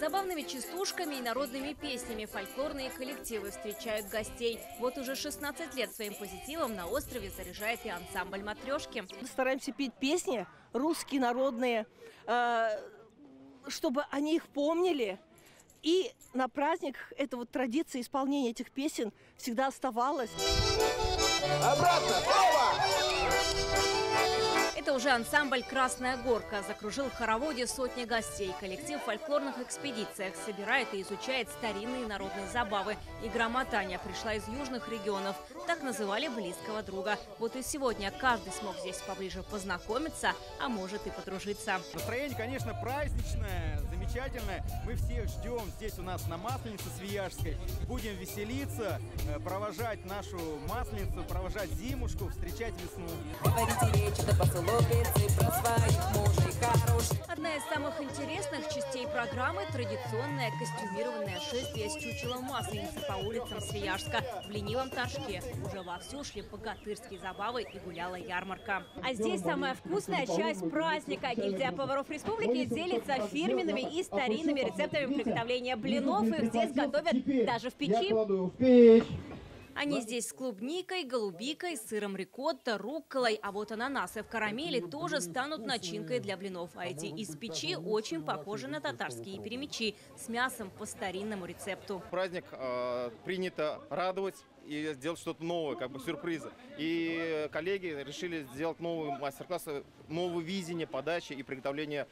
Забавными частушками и народными песнями фольклорные коллективы встречают гостей. Вот уже 16 лет своим позитивом на острове заряжает и ансамбль «Матрешки». Стараемся петь песни русские, народные, э, чтобы они их помнили. И на праздник эта вот традиция исполнения этих песен всегда оставалась. Обратно! Оба! Это уже ансамбль «Красная горка». Закружил в хороводе сотни гостей. Коллектив в фольклорных экспедициях собирает и изучает старинные народные забавы. Игра мотания пришла из южных регионов. Так называли близкого друга. Вот и сегодня каждый смог здесь поближе познакомиться, а может и подружиться. Настроение, конечно, праздничное, замечательное. Мы всех ждем здесь у нас на Масленице Свияжской. Будем веселиться, э, провожать нашу Масленицу, провожать зимушку, встречать весну. Говорите речь, это пословицы про своих мужей. Одна из самых интересных частей программы – традиционное костюмированное шествие с чучелом масленицы по улицам Свияжска. В ленивом Торжке уже вовсю шли богатырские забавы и гуляла ярмарка. А здесь самая вкусная часть праздника. Гильдия поваров республики делится фирменными и старинными рецептами приготовления блинов. Их здесь готовят даже в печи. Кладу в печь. Они здесь с клубникой, голубикой, сыром рикотта, рукколой. А вот ананасы в карамели тоже станут начинкой для блинов. А эти из печи очень похожи на татарские перемечи с мясом по старинному рецепту. праздник э, принято радовать и сделать что-то новое, как бы сюрпризы. И коллеги решили сделать новый мастер-класс, новое видение подачи и приготовления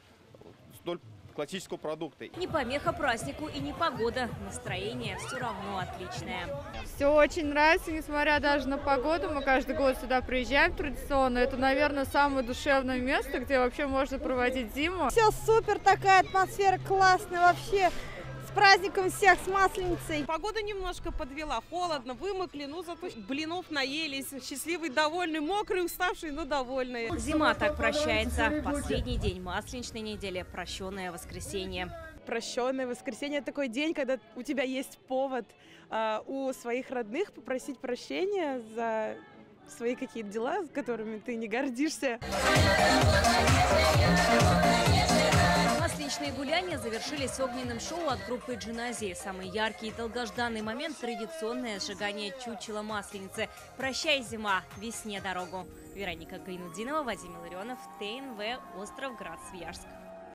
классического продукта. Не помеха празднику и не погода. Настроение все равно отличное. Все очень нравится, несмотря даже на погоду. Мы каждый год сюда приезжаем традиционно. Это, наверное, самое душевное место, где вообще можно проводить зиму. Все супер, такая атмосфера классная вообще. С праздником всех, с Масленицей. Погода немножко подвела, холодно, вымокли, ну зато блинов наелись. Счастливый, довольный, мокрый, уставший, но довольный. Зима так прощается. Последний день масленичной недели – прощенное воскресенье. Прощенное воскресенье – такой день, когда у тебя есть повод а, у своих родных попросить прощения за свои какие-то дела, с которыми ты не гордишься. Масленичные гуляния завершились огненным шоу от группы «Джинази». Самый яркий и долгожданный момент – традиционное сжигание чучела масленицы. «Прощай, зима, весне дорогу». Вероника Гайнудинова, Вадим Илларионов, ТНВ, Остров Град, Свияжск.